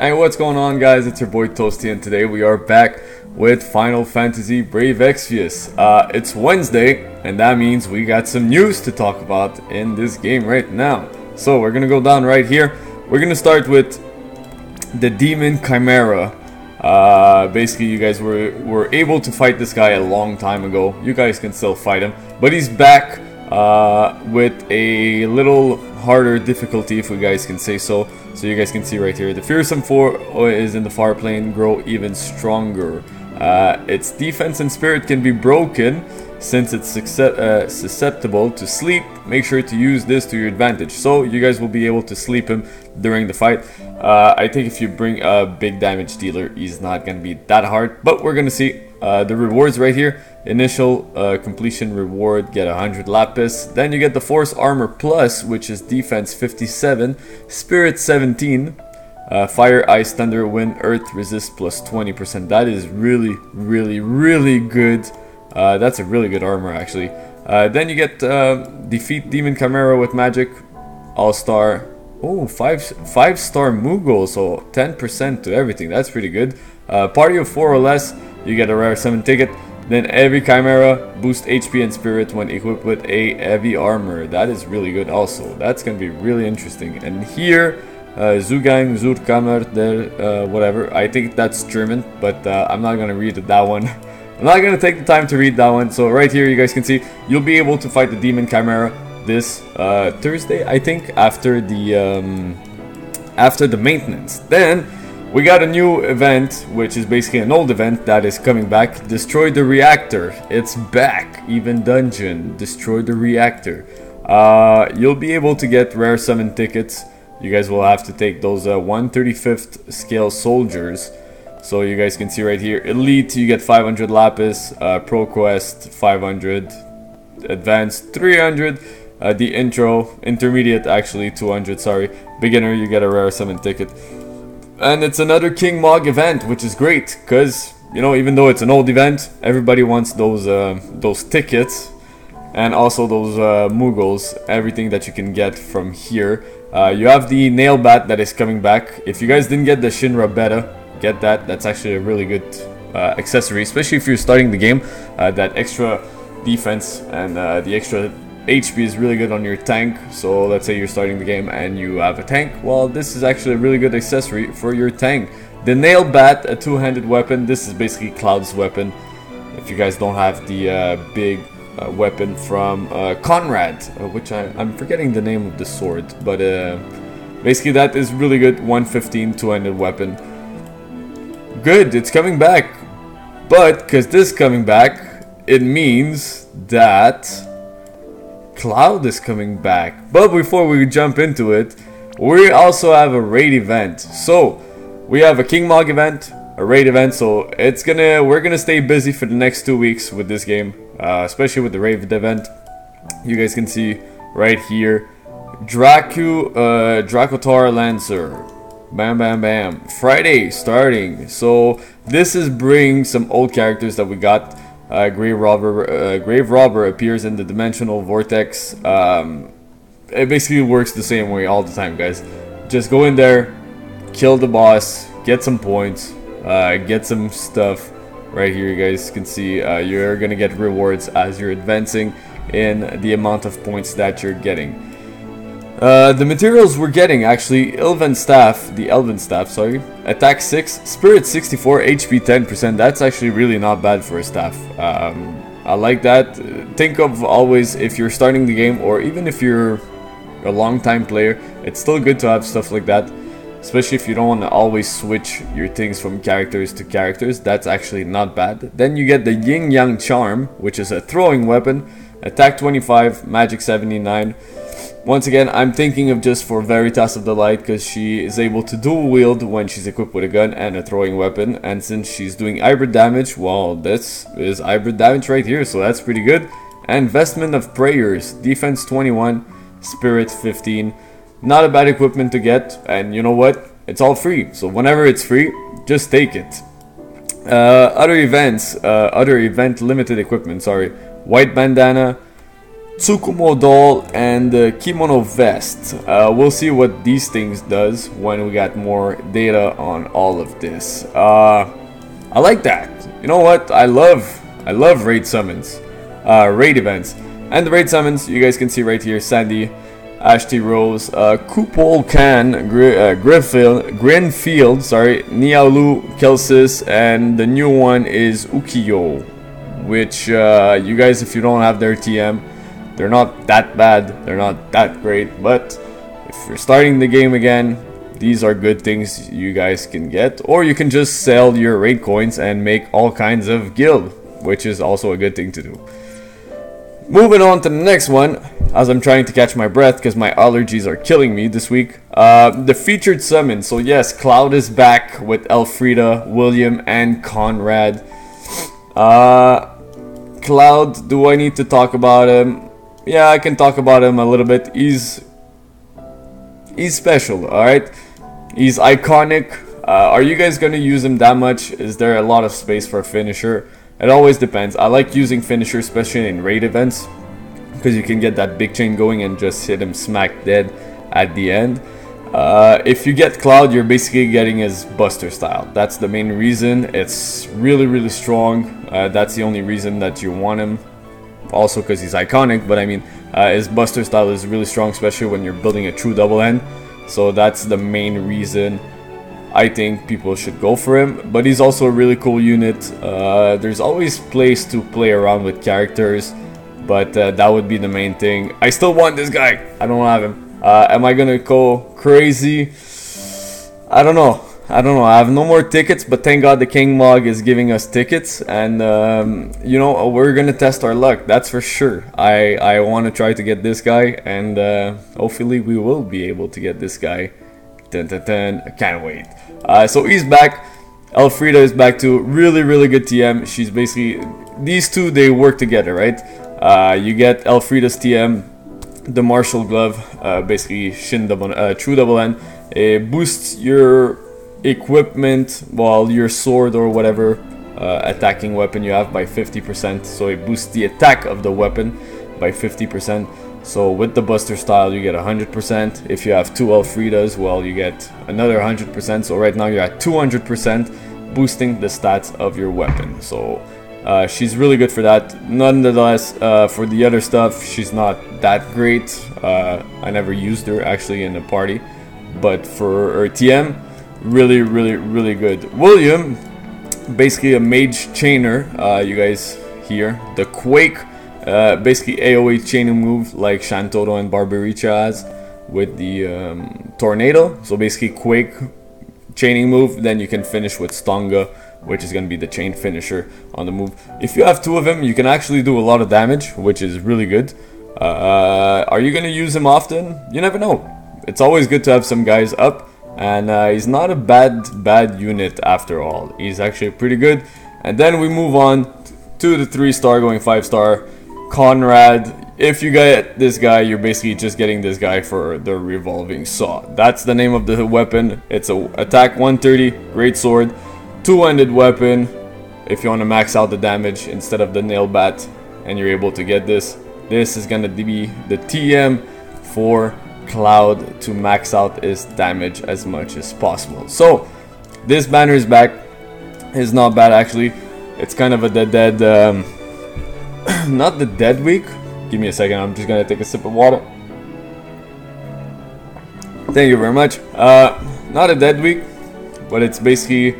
Hey, what's going on, guys? It's your boy Tostyy, and today we are back with Final Fantasy Brave Exvius. Uh, it's Wednesday, and that means we got some news to talk about in this game right now. So we're gonna go down right here. We're gonna start with the Demon Chimera. Uh, basically, you guys were were able to fight this guy a long time ago. You guys can still fight him, but he's back uh, with a little harder difficulty, if you guys can say so. So you guys can see right here, the Fearsome 4 is in the far plane, grow even stronger. Uh, its defense and spirit can be broken, since it's uh, susceptible to sleep, make sure to use this to your advantage. So you guys will be able to sleep him during the fight. Uh, I think if you bring a big damage dealer, he's not going to be that hard. But we're going to see uh, the rewards right here. Initial uh, completion reward, get 100 lapis. Then you get the Force Armor Plus, which is defense 57, Spirit 17, uh, fire, ice, thunder, wind, earth, resist plus 20%. That is really, really, really good. Uh, that's a really good armor, actually. Uh, then you get uh, defeat Demon Chimera with magic, all star. Oh, five five star Moogle, so 10% to everything. That's pretty good. Uh, party of four or less, you get a rare summon ticket. Then every Chimera boost HP and Spirit when equipped with a heavy armor. That is really good also. That's going to be really interesting. And here, uh, Zugang, Zurkammer, there, uh, whatever. I think that's German, but uh, I'm not going to read that one. I'm not going to take the time to read that one. So right here, you guys can see, you'll be able to fight the Demon Chimera this uh, Thursday, I think, after the um, after the maintenance. Then we got a new event, which is basically an old event that is coming back. Destroy the reactor. It's back. Even dungeon. Destroy the reactor. Uh, you'll be able to get rare summon tickets. You guys will have to take those uh, 135th scale soldiers. So you guys can see right here, Elite, you get 500 Lapis, uh, Pro Quest, 500, Advanced, 300, uh, the Intro, Intermediate, actually, 200, sorry. Beginner, you get a rare summon ticket. And it's another King Mog event, which is great, because, you know, even though it's an old event, everybody wants those, uh, those tickets, and also those uh, everything that you can get from here. Uh, you have the Nail Bat that is coming back. If you guys didn't get the Shinra Beta, get that. That's actually a really good uh, accessory, especially if you're starting the game. Uh, that extra defense and uh, the extra HP is really good on your tank. So let's say you're starting the game and you have a tank. Well, this is actually a really good accessory for your tank. The Nail Bat, a two-handed weapon. This is basically Cloud's weapon. If you guys don't have the uh, big uh, weapon from uh, Conrad, which I, am forgetting the name of the sword, but basically that is really good 115 two-handed weapon. Good, it's coming back. But, because this is coming back, it means that Cloud is coming back. But before we jump into it, we also have a raid event. So, we have a King Mog event, a raid event, so it's gonna we're gonna stay busy for the next two weeks with this game, uh, especially with the raid event. You guys can see right here, Dracu, uh, Dracotaur Lancer, Bam, bam, bam. Friday starting. So this is bring some old characters that we got. Uh, Grave Robber, uh, Grave Robber appears in the Dimensional Vortex. Um, it basically works the same way all the time, guys. Just go in there, kill the boss, get some points, uh, get some stuff. Right here, you guys can see uh, you're gonna get rewards as you're advancing in the amount of points that you're getting. Uh, the materials we're getting actually Elven Staff, the Elven Staff, sorry, attack 6, Spirit 64, HP 10%. That's actually really not bad for a staff. Um, I like that. Think of always if you're starting the game or even if you're a long time player, it's still good to have stuff like that. Especially if you don't want to always switch your things from characters to characters, that's actually not bad. Then you get the Yin Yang Charm, which is a throwing weapon, attack 25, magic 79. Once again, I'm thinking of just for Veritas of the Light because she is able to dual wield when she's equipped with a gun and a throwing weapon. And since she's doing hybrid damage, well, this is hybrid damage right here, so that's pretty good. And Vestment of Prayers, defense 21, spirit 15. Not a bad equipment to get, and you know what? It's all free, so whenever it's free, just take it. Uh, other events, uh, other event limited equipment, sorry. White bandana, Tsukumo doll and the kimono vest. Uh, we'll see what these things does when we got more data on all of this. Uh, I like that. You know what? I love I love raid summons, uh, raid events, and the raid summons. You guys can see right here: Sandy, Ashty Rose, uh, Kupol Khan, Gr uh, Grinfield, Grinfield, sorry, Niaulu, Kelsis, and the new one is Ukiyo, which uh, you guys, if you don't have their TM they're not that bad, they're not that great, but if you're starting the game again, these are good things you guys can get. Or you can just sell your raid coins and make all kinds of guild, which is also a good thing to do. Moving on to the next one, as I'm trying to catch my breath because my allergies are killing me this week. Uh, the featured summon. So yes, Cloud is back with Elfrida, William, and Conrad. Uh, Cloud, do I need to talk about him? Yeah, I can talk about him a little bit. He's he's special, all right. He's iconic. Uh, are you guys gonna use him that much? Is there a lot of space for a finisher? It always depends. I like using finisher, especially in raid events, because you can get that big chain going and just hit him smack dead at the end. Uh, if you get Cloud, you're basically getting his Buster style. That's the main reason. It's really, really strong. Uh, that's the only reason that you want him also because he's iconic, but I mean, uh, his Buster style is really strong, especially when you're building a true doublehand. So that's the main reason I think people should go for him. But he's also a really cool unit. Uh, there's always place to play around with characters, but uh, that would be the main thing. I still want this guy. I don't have him. Uh, am I gonna go crazy? I don't know. I don't know. I have no more tickets, but thank God the King Mog is giving us tickets, and um, you know we're gonna test our luck. That's for sure. I I want to try to get this guy, and uh, hopefully we will be able to get this guy. Dun, dun, dun. I can't wait. Uh, so he's back. Elfrida is back too. Really, really good TM. She's basically these two. They work together, right? Uh, you get Elfrida's TM, the martial glove, uh, basically shin double, uh, true doublehand. It boosts your equipment, well, your sword or whatever uh, attacking weapon you have by 50%. So it boosts the attack of the weapon by 50%. So with the Buster style, you get 100%. If you have two Elfridas, well, you get another 100%. So right now you're at 200% boosting the stats of your weapon. So uh, she's really good for that. Nonetheless, uh, for the other stuff, she's not that great. Uh, I never used her actually in the party. But for her TM, really, really, really good. William, basically a mage chainer. Uh, you guys here, the Quake, uh, basically AOE chaining move like Shantotto and Barbariccia has with the um, Tornado. So basically Quake chaining move, then you can finish with Stonga, which is going to be the chain finisher on the move. If you have two of them, you can actually do a lot of damage, which is really good. Uh, are you going to use him often? You never know. It's always good to have some guys up and uh, he's not a bad bad unit after all. He's actually pretty good. And then we move on to the three star going five star. Conrad if you get this guy you're basically just getting this guy for the revolving saw. That's the name of the weapon. It's a attack 130 great sword two-handed weapon. If you want to max out the damage instead of the nail bat and you're able to get this this is gonna be the TM for Cloud to max out his damage as much as possible. So, this banner is back. It's not bad actually. It's kind of a dead dead, um, not the dead week. Give me a second, I'm just gonna take a sip of water. Thank you very much. Uh, not a dead week, but it's basically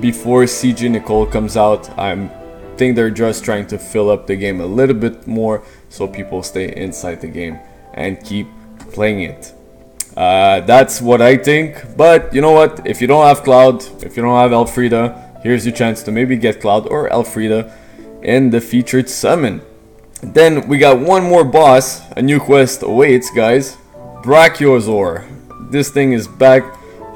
before CG Nichol comes out. I think they're just trying to fill up the game a little bit more so people stay inside the game and keep playing it. Uh, that's what I think. But you know what? If you don't have Cloud, if you don't have Elfrida, here's your chance to maybe get Cloud or Elfrida in the featured summon. Then we got one more boss. A new quest awaits, guys. Brachiosaur. This thing is back.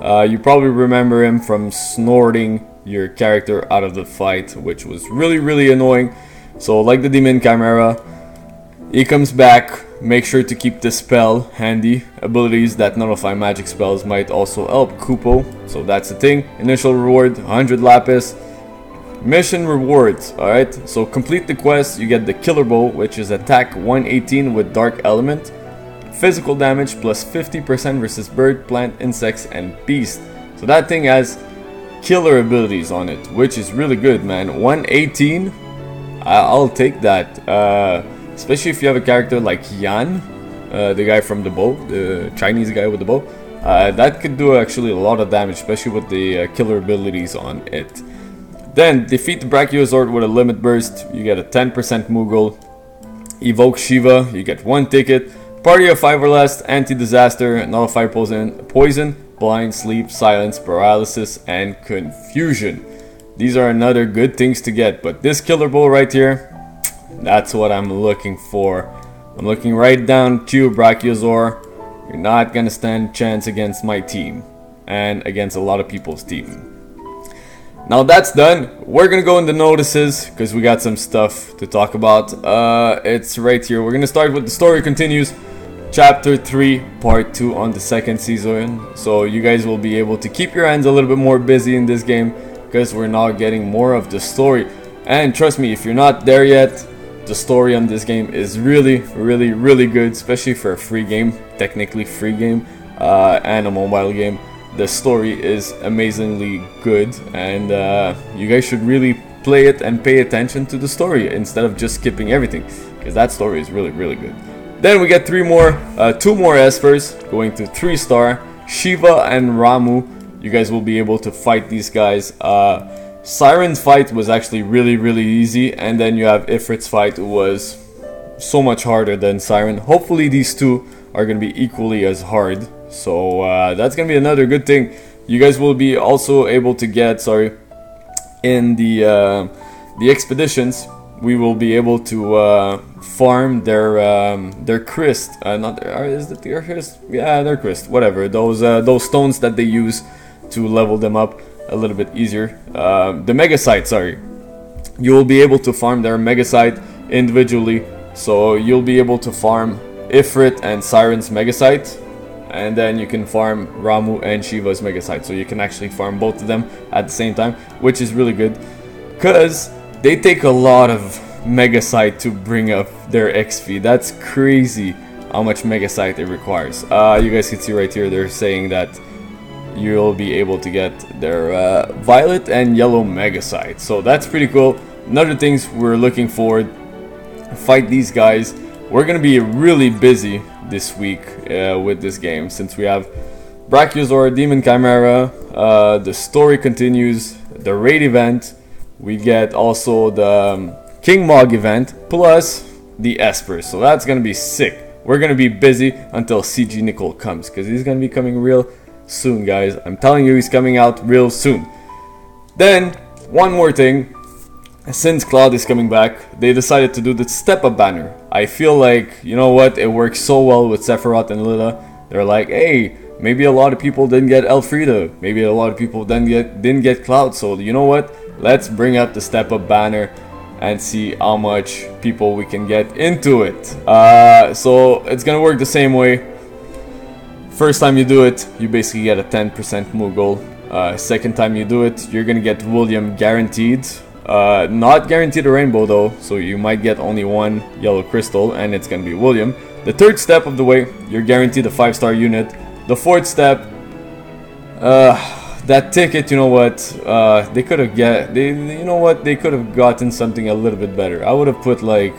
Uh, you probably remember him from snorting your character out of the fight, which was really, really annoying. So, like the Demon Chimera, he comes back Make sure to keep the spell handy. Abilities that nullify magic spells might also help Kupo, so that's the thing. Initial reward, 100 Lapis. Mission rewards, alright? So complete the quest, you get the Killer Bow, which is attack 118 with Dark Element. Physical damage plus 50% versus bird, plant, insects, and beast. So that thing has killer abilities on it, which is really good, man. 118, I'll take that. Uh, especially if you have a character like Yan, uh, the guy from the bow, the Chinese guy with the bow. Uh, that could do actually a lot of damage, especially with the uh, killer abilities on it. Then, defeat the Brachiosaur with a Limit Burst, you get a 10% Moogle. Evoke Shiva, you get one ticket. Party of 5 or less, Anti-Disaster, Nullify Poison, poison, Blind, Sleep, Silence, Paralysis, and Confusion. These are another good things to get, but this Killer Bow right here, that's what I'm looking for. I'm looking right down to Brachiosaur. You're not gonna stand a chance against my team, and against a lot of people's team. Now that's done, we're gonna go into notices because we got some stuff to talk about. Uh, it's right here. We're gonna start with the story continues, chapter 3, part 2 on the second season. So you guys will be able to keep your hands a little bit more busy in this game because we're now getting more of the story. And trust me, if you're not there yet, the story on this game is really, really, really good, especially for a free game, technically free game, uh, and a mobile game. The story is amazingly good and uh, you guys should really play it and pay attention to the story instead of just skipping everything because that story is really really good. Then we get three more uh, two more espers going to three star shiva and ramuh you guys will be able to fight these guys uh, siren's fight was actually really really easy and then you have ifrit's fight was so much harder than siren hopefully these two are going to be equally as hard so uh, that's gonna be another good thing. You guys will be also able to get, sorry, in the uh, the expeditions, we will be able to uh, farm their um, their crest. Uh, not their, uh, is it their crest? Yeah, their crest. Whatever. Those uh, those stones that they use to level them up a little bit easier. Uh, the megacite, sorry. You will be able to farm their megacite individually. So you'll be able to farm Ifrit and Siren's megacite and then you can farm Ramuh and Shiva's Megacite. So you can actually farm both of them at the same time, which is really good. Because they take a lot of Megacite to bring up their XP. That's crazy how much Megacite it requires. Uh, you guys can see right here, they're saying that you'll be able to get their uh, Violet and Yellow Megacite. So that's pretty cool. Another things we're looking forward, fight these guys. We're gonna be really busy this week uh, with this game since we have Brachiosaur, Demon Chimera, uh, the story continues, the raid event, we get also the um, King Mog event, plus the Esper, so that's gonna be sick. We're gonna be busy until CG Nichol comes, because he's gonna be coming real soon, guys. I'm telling you, he's coming out real soon. Then, one more thing, since Cloud is coming back, they decided to do the step up banner. I feel like, you know what, it works so well with Sephiroth and Lila. They're like, hey, maybe a lot of people didn't get Elfrida. Maybe a lot of people didn't get, didn't get Cloud. So, you know what, let's bring up the step up banner and see how much people we can get into it. Uh, so, it's gonna work the same way. First time you do it, you basically get a 10% Moogle. Uh, second time you do it, you're gonna get William guaranteed uh, not guaranteed a rainbow though, so you might get only one yellow crystal and it's gonna be William. The third step of the way, you're guaranteed a 5 star unit. The fourth step, uh, that ticket, you know what, uh, they could have get, they, you know what, they could have gotten something a little bit better. I would have put like,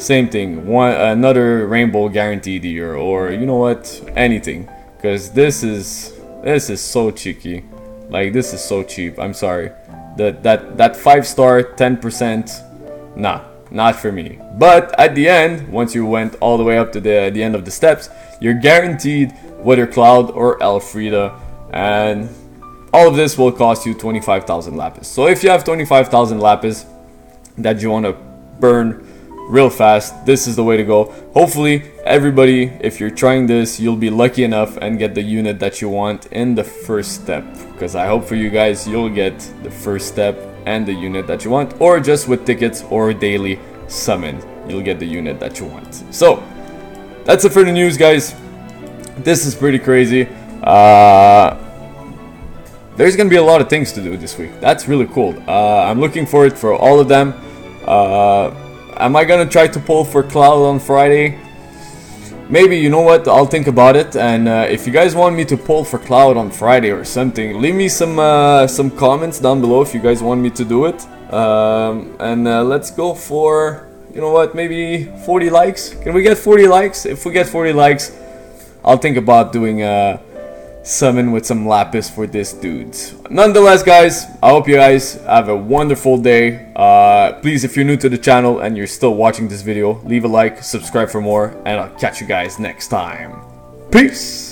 same thing, one another rainbow guaranteed here, or you know what, anything. Because this is, this is so cheeky. Like, this is so cheap, I'm sorry. That that that five star 10% nah not for me. But at the end once you went all the way up to the the end of the steps you're guaranteed whether cloud or elfrida and all of this will cost you 25,000 lapis. So if you have 25,000 lapis that you want to burn real fast. This is the way to go. Hopefully, everybody, if you're trying this, you'll be lucky enough and get the unit that you want in the first step. Because I hope for you guys, you'll get the first step and the unit that you want. Or just with tickets or daily summon, you'll get the unit that you want. So, that's it for the news, guys. This is pretty crazy. Uh, there's gonna be a lot of things to do this week. That's really cool. Uh, I'm looking forward for all of them. Uh, am I gonna try to pull for Cloud on Friday? Maybe, you know what, I'll think about it, and uh, if you guys want me to pull for Cloud on Friday or something, leave me some uh, some comments down below if you guys want me to do it. Um, and uh, let's go for, you know what, maybe 40 likes? Can we get 40 likes? If we get 40 likes, I'll think about doing a summon with some lapis for this dudes. Nonetheless, guys, I hope you guys have a wonderful day. Uh, please, if you're new to the channel and you're still watching this video, leave a like, subscribe for more, and I'll catch you guys next time. Peace!